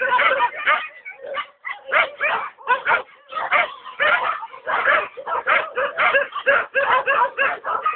Oh, my God.